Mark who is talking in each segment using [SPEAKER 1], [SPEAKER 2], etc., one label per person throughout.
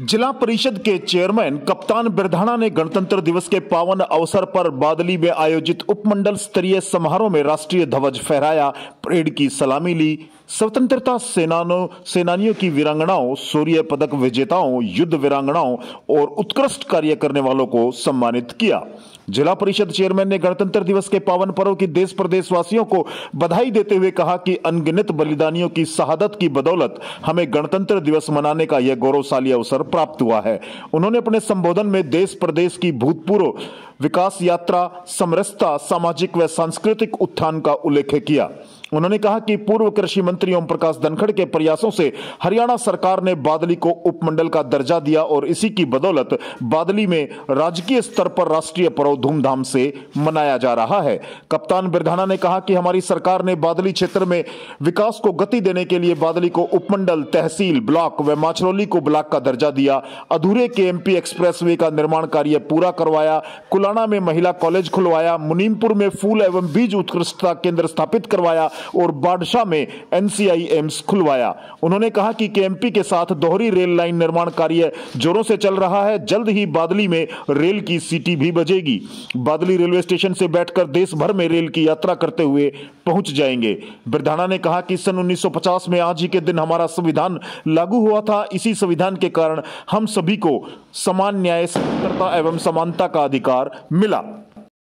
[SPEAKER 1] जिला परिषद के चेयरमैन कप्तान बिरधाना ने गणतंत्र दिवस के पावन अवसर पर बादली में आयोजित उपमंडल स्तरीय समारोह में राष्ट्रीय ध्वज फहराया, परेड की सलामी ली। स्वतंत्रता सेनानों सेनानियों की वीरांगनाओं, सूर्य पदक विजेताओं, युद्ध वीरांगनाओं और उत्कृष्ट कार्य करने वालों को सम्मानित किया। जिला परिषद चेयरमैन ने गणतंत्र दिवस के पावन पर्व की देश प्रदेश वासियों को बधाई देते हुए कहा कि अनगिनत बलिदानियों की शहादत की बदौलत हमें गणतंत्र दिवस मनाने का यह गौरवशाली अवसर प्राप्त हुआ है। उन्होंने अपने संबोधन में देश प्रदेश की भूतपूर्व विकास यात्रा, समरसता, सामाजिक व सांस्कृतिक उत्थान का उल्लेख किया। उन्होंने कहा कि पूर्व कृषि मंत्री ओम प्रकाश धनखड़ के प्रयासों से हरियाणा सरकार ने बादली को उपमंडल का दर्जा दिया और इसी की बदौलत बादली में राजकीय स्तर पर राष्ट्रीय पर्व धूमधाम से मनाया जा रहा है। कप्तान बिरधाना ने कहा कि हमारी सरकार ने बादली क्षेत्र में विकास को गति देने के लिए बादली को उपमंडल, तहसील, ब्लॉक व माछरौली को ब्लॉक का दर्जा दिया। अधूरे के एमपी एक्सप्रेस का निर्माण कार्य पूरा करवाया। कुलाना में महिला कॉलेज खुलवाया, मुनीमपुर में फूल एवं बीज उत्कृष्टता केंद्र स्थापित करवाया और बादशाह में एनसीआई एम्स खुलवाया। उन्होंने कहा कि केएमपी के साथ दोहरी रेल लाइन निर्माण कार्य जोरों से चल रहा है, जल्द ही बादली में रेल की सीटी भी बजेगी। बादली रेलवे स्टेशन से बैठकर देश भर में रेल की यात्रा करते हुए पहुँच जाएँगे। बिरधाना ने कहा कि सन 1950 में आज ही के दिन हमारा संविधान लागू हुआ था। इसी संविधान के कारण हम सभी को समान न्याय स्वतंत्रता एवं समानता का अधिकार मिला।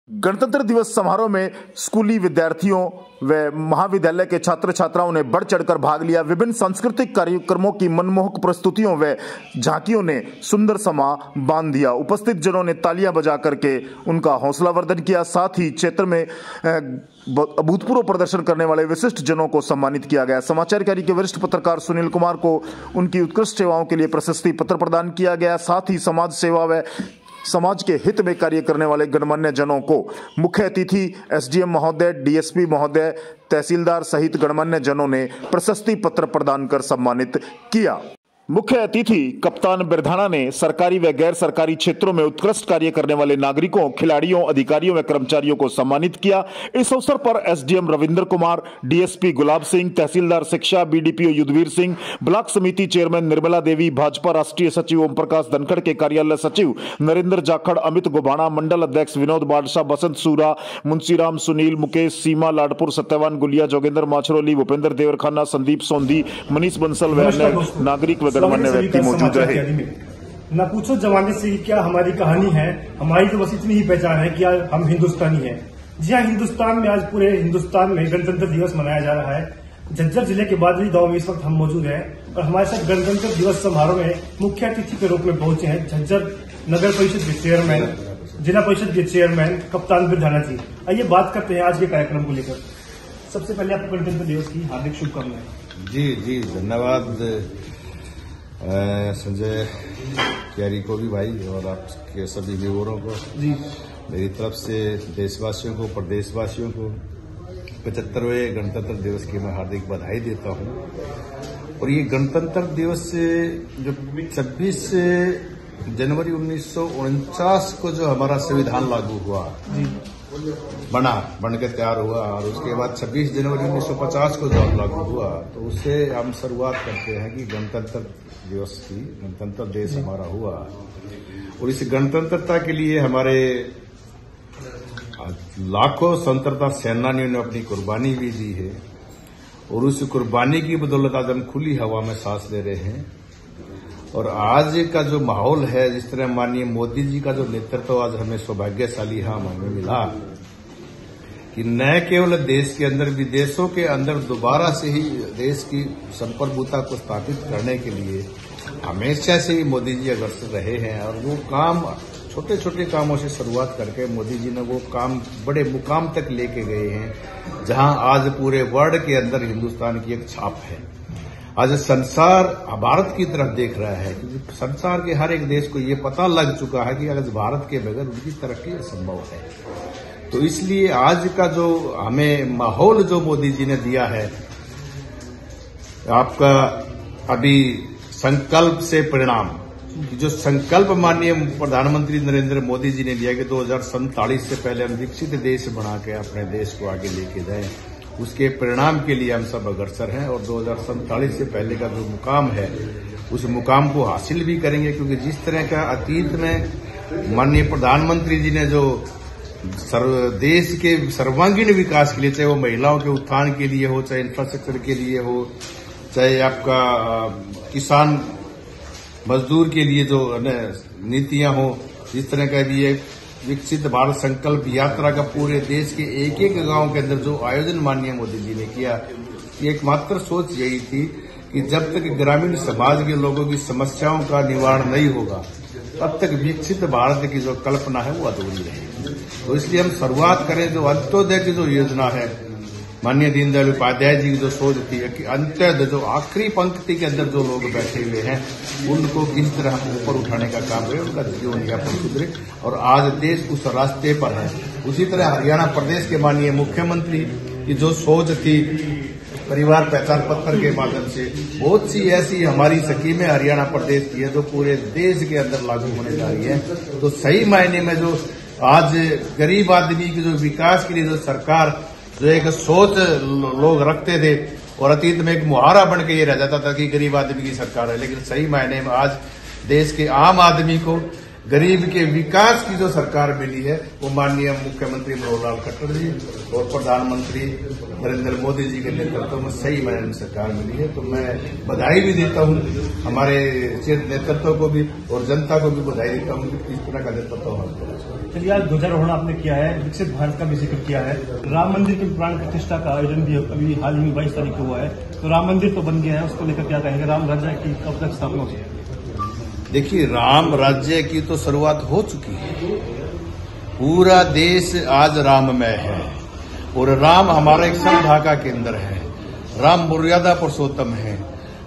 [SPEAKER 1] गणतंत्र दिवस समारोह में स्कूली विद्यार्थियों व महाविद्यालय के छात्र छात्राओं ने बढ़ चढ़कर भाग लिया। विभिन्न सांस्कृतिक कार्यक्रमों की मनमोहक प्रस्तुतियों व झांकियों ने सुंदर समा बाँध दिया। उपस्थित जनों ने तालियाँ बजा करके उनका हौसला वर्धन किया। साथ ही क्षेत्र में अभूतपूर्व प्रदर्शन करने वाले विशिष्ट जनों को सम्मानित किया गया। समाचार कार्य के वरिष्ठ पत्रकार सुनील कुमार को उनकी उत्कृष्ट सेवाओं के लिए प्रशस्ति पत्र प्रदान किया गया। साथ ही समाज सेवा व समाज के हित में कार्य करने वाले गणमान्य जनों को मुख्य अतिथि एसडीएम महोदय, डीएसपी महोदय, तहसीलदार सहित गणमान्य जनों ने प्रशस्ति पत्र प्रदान कर सम्मानित किया। मुख्य अतिथि कप्तान बिरधाना ने सरकारी व गैर सरकारी क्षेत्रों में उत्कृष्ट कार्य करने वाले नागरिकों खिलाड़ियों अधिकारियों व कर्मचारियों को सम्मानित किया। इस अवसर पर एसडीएम रविंद्र कुमार डीएसपी गुलाब सिंह तहसीलदार शिक्षा बीडीपीओ युद्धवीर सिंह ब्लॉक समिति चेयरमैन निर्मला देवी भाजपा राष्ट्रीय सचिव ओम प्रकाश धनखड़ के कार्यालय सचिव नरेंद्र जाखड़ अमित गुबाणा मंडल अध्यक्ष विनोद बादशाह बसंत सूरा मुंशीराम सुनील मुकेश सीमा लाडपुर सत्यवान गुलिया जोगेंद्र माछरोली भूपेंद्र देवरखाना संदीप सोंधी मनीष बंसल व नागरिक व गणमान्य व्यक्ति मौजूद रहे।
[SPEAKER 2] न पूछो जमाने से क्या हमारी कहानी है। हमारी तो बस इतनी ही पहचान है कि हम हिंदुस्तानी हैं। जी हाँ हिंदुस्तान में आज पूरे हिंदुस्तान में गणतंत्र दिवस मनाया जा रहा है। झज्जर ज़िले के बादली गाँव में इस वक्त हम मौजूद हैं और हमारे साथ गणतंत्र दिवस समारोह में मुख्य अतिथि के रूप में पहुँचे हैं झज्जर नगर परिषद के चेयरमैन जिला परिषद के चेयरमैन कप्तान बिरधाना जी। आइए बात करते हैं आज के कार्यक्रम को लेकर। सबसे पहले आपको गणतंत्र दिवस की हार्दिक शुभकामनाएँ।
[SPEAKER 3] जी जी धन्यवाद। संजय क्यारी को भी भाई और आपके सभी व्यूवरों को। जी। मेरी तरफ़ से देशवासियों को प्रदेशवासियों को पचहत्तरवें गणतंत्र दिवस की मैं हार्दिक बधाई देता हूँ। और ये गणतंत्र दिवस से जो 26 जनवरी उन्नीस सौ उनचास को जो हमारा संविधान लागू हुआ बना, बन के तैयार हुआ और उसके बाद 26 जनवरी 1950 को जब लागू हुआ। तो उससे हम शुरुआत करते हैं कि गणतंत्र दिवस की, गणतंत्र देश हमारा हुआ। और इस गणतंत्रता के लिए हमारे लाखों स्वतंत्रता सेनानियों ने अपनी कुर्बानी भी दी है। और उस कुर्बानी की बदौलत आज हम खुली हवा में सांस ले रहे हैं। और आज का जो माहौल है, जिस तरह माननीय मोदी जी का जो नेतृत्व आज हमें सौभाग्यशाली हम हमें मिला, कि न केवल देश के अंदर, विदेशों के अंदर दोबारा से ही देश की संप्रभुता को स्थापित करने के लिए हमेशा से ही मोदी जी अग्रसर रहे हैं और वो काम छोटे छोटे कामों से शुरुआत करके मोदी जी ने वो काम, बड़े मुकाम तक लेके गए हैं, जहाँ आज पूरे वर्ल्ड के अंदर हिंदुस्तान की एक छाप है। आज संसार भारत की तरफ़ देख रहा है क्योंकि संसार के हर एक देश को ये पता लग चुका है कि आज भारत के बगैर उनकी तरक्की असंभव है। तो इसलिए आज का जो हमें माहौल जो मोदी जी ने दिया है, आपका अभी संकल्प से परिणाम, जो संकल्प माननीय प्रधानमंत्री नरेंद्र मोदी जी ने लिया कि दो से पहले हम विकसित देश बना के अपने देश को आगे लेके जाएँ। उसके परिणाम के लिए हम सब अग्रसर हैं और दो से पहले का जो मुकाम है, उस मुकाम को हासिल भी करेंगे क्योंकि जिस तरह का अतीत में माननीय प्रधानमंत्री जी ने जो सर्व, देश के सर्वांगीण विकास के लिए, चाहे वो महिलाओं के उत्थान के लिए हो, चाहे इंफ्रास्ट्रक्चर के लिए हो, चाहे आपका किसान मजदूर के लिए जो नीतियाँ हो जिस तरह का भी ये विकसित भारत संकल्प यात्रा का पूरे देश के एक एक गाँव के अंदर जो आयोजन माननीय मोदी जी ने किया एकमात्र सोच यही थी कि जब तक ग्रामीण समाज के लोगों की समस्याओं का निवारण नहीं होगा, तब तक विकसित भारत की जो कल्पना है वो अधूरी रहेगी। तो इसलिए हम शुरुआत करें जो अंत्योदय की जो योजना है माननीय दीनदयाल उपाध्याय जी की जो सोच थी कि अंत्योदय जो आखिरी पंक्ति के अंदर जो लोग बैठे हुए हैं, उनको किस तरह ऊपर उठाने का काम करे उनका जीवन यापन सुधरे। और आज देश उस रास्ते पर है। उसी तरह हरियाणा प्रदेश के माननीय मुख्यमंत्री की जो सोच थी, परिवार पहचान पत्र के माध्यम से, बहुत सी ऐसी हमारी स्कीमें हरियाणा प्रदेश की है जो पूरे देश के अंदर लागू होने जा रही है। तो सही मायने में जो आज गरीब आदमी की जो विकास के लिए जो सरकार एक सोच लोग रखते थे और अतीत में एक मुहारा बन के ये रह जाता था कि गरीब आदमी की सरकार है। लेकिन सही मायने में आज देश के आम आदमी को गरीब के विकास की जो सरकार मिली है, वो माननीय मुख्यमंत्री मनोहर लाल खट्टर जी और प्रधानमंत्री नरेंद्र मोदी जी के नेतृत्व में सही मैंने सरकार मिली है। तो मैं बधाई भी देता हूँ हमारे नेतृत्व को भी और जनता को भी बधाई देता हूँ कि इस तरह का नेतृत्व हमारे
[SPEAKER 2] चलिए, आज ध्वजारोहण आपने किया है, विकसित भारत का भी ज़िक्र किया है। राम मंदिर की प्राण प्रतिष्ठा का आयोजन भी अभी हाल ही में बाईस तारीख को हुआ है। तो राम मंदिर तो बन गया है, उसको लेकर क्या कहेंगे? राम राज्य की कब तक स्थापना है?
[SPEAKER 3] देखिए, राम राज्य की तो शुरुआत हो चुकी है। पूरा देश आज राममय है और राम हमारा एक संधा का केंद्र है। राम मर्यादा पुरुषोत्तम है।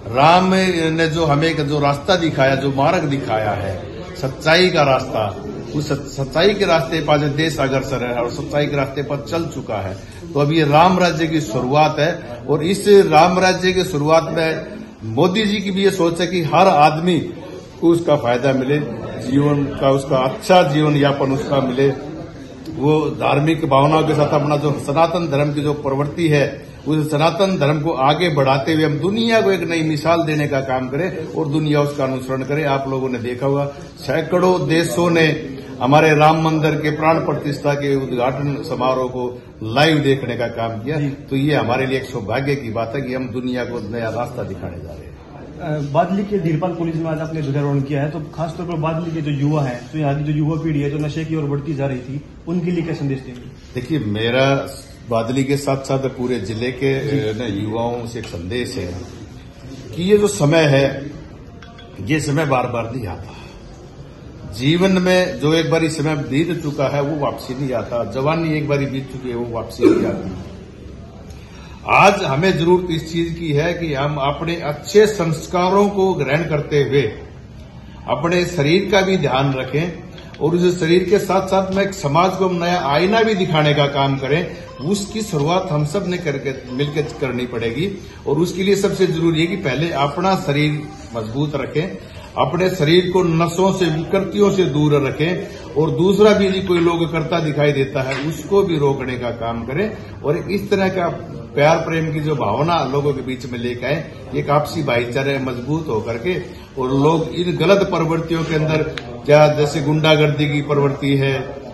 [SPEAKER 3] राम ने जो हमें जो रास्ता दिखाया, जो मार्ग दिखाया है, सच्चाई का रास्ता, उस सच्चाई के रास्ते पर आज देश अग्रसर है और सच्चाई के रास्ते पर चल चुका है। तो अब ये राम राज्य की शुरुआत है और इस राम राज्य की शुरुआत में मोदी जी की भी ये सोच है कि हर आदमी को उसका फ़ायदा मिले जीवन का उसका अच्छा जीवन यापन उसका मिले। वो धार्मिक भावनाओं के साथ अपना जो सनातन धर्म की जो प्रवृत्ति है उस सनातन धर्म को आगे बढ़ाते हुए हम दुनिया को एक नई मिसाल देने का काम करें और दुनिया उसका अनुसरण करे। आप लोगों ने देखा होगा सैकड़ों देशों ने हमारे राम मंदिर के प्राण प्रतिष्ठा के उद्घाटन समारोह को लाइव देखने का काम किया। तो ये हमारे लिए एक सौभाग्य की बात है कि हम दुनिया को नया रास्ता दिखाने जा रहे हैं।
[SPEAKER 2] बादली के धीरपाल कॉलेज में आज आपने ध्वजारोहण किया है तो खासतौर पर बादली के जो युवा है तो यहाँ की जो युवा पीढ़ी है जो नशे की ओर बढ़ती जा रही थी उनके लिए क्या संदेश देंगे?
[SPEAKER 3] देखिए मेरा बादली के साथ साथ पूरे ज़िले के युवाओं से एक संदेश है कि ये जो समय है ये समय बार बार नहीं आता। जीवन में जो एक बार समय बीत चुका है वो वापसी नहीं आता। जवानी एक बार बीत चुकी है वो वापसी नहीं आती। आज हमें ज़रूरत इस चीज़ की है कि हम अपने अच्छे संस्कारों को ग्रहण करते हुए अपने शरीर का भी ध्यान रखें और उस शरीर के साथ साथ में एक समाज को नया आईना भी दिखाने का काम करें, उसकी शुरुआत हम सबने करके मिलकर करनी पड़ेगी। और उसके लिए सबसे ज़रूरी है कि पहले अपना शरीर मज़बूत रखें, अपने शरीर को नसों से, विकृतियों से दूर रखें और दूसरा भी यदि कोई लोग करता दिखाई देता है, उसको भी रोकने का काम करें। और इस तरह का प्यार प्रेम की जो भावना लोगों के बीच में लेकर आए एक आपसी भाईचारे मज़बूत होकर के, और लोग इन गलत प्रवृत्तियों के अंदर, क्या जैसे गुंडागर्दी की प्रवृत्ति है,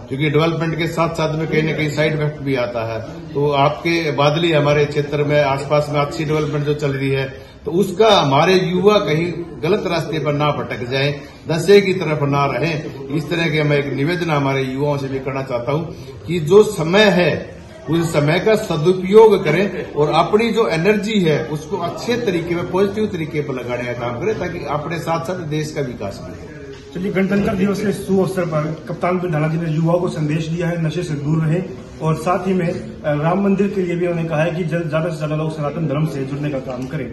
[SPEAKER 3] क्योंकि डेवलपमेंट के साथ साथ में कहीं न कहीं साइड इफ़ेक्ट भी आता है। तो आपके बादली हमारे क्षेत्र में, आसपास में अच्छी डेवलपमेंट जो चल रही है तो उसका, हमारे युवा कहीं गलत रास्ते पर ना भटक जाए नशे की तरफ़ ना रहे। इस तरह के मैं एक निवेदन हमारे युवाओं से भी करना चाहता हूँ कि जो समय है, उस समय का सदुपयोग करें और अपनी जो एनर्जी है, उसको अच्छे तरीके में पॉजिटिव तरीके पर लगाने का काम करें, ताकि अपने साथ साथ देश का विकास भी
[SPEAKER 2] चलिए, गणतंत्र दिवस के सु अवसर पर कप्तान बिरधाना जी ने युवाओं को संदेश दिया है, नशे से दूर रहे। और साथ ही में राम मंदिर के लिए भी उन्होंने कहा है कि ज़्यादा से ज़्यादा लोग सनातन धर्म से जुड़ने का काम करें।